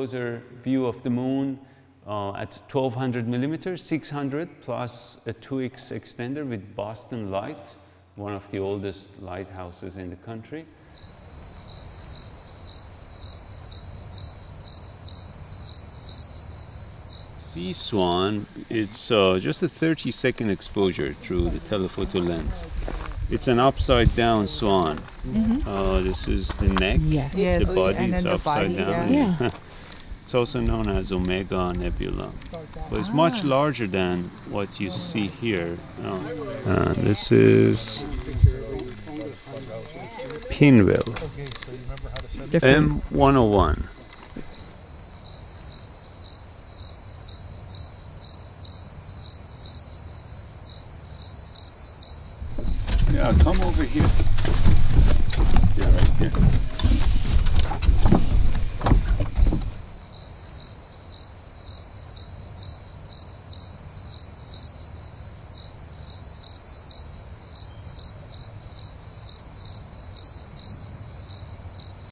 closer view of the moon uh, at 1200 millimeters, 600 plus a 2x extender with Boston Light, one of the oldest lighthouses in the country. Sea swan, it's uh, just a 30 second exposure through the telephoto lens. It's an upside down swan. Mhm. Uh, this is the neck, Yeah. Yes, the body and is then the upside body, down. yeah. it's also known as Omega Nebula. But it's much Ah. larger than what you see here. Uh, uh, this is Pinwheel M101. Yeah, come over here. Yeah, right here.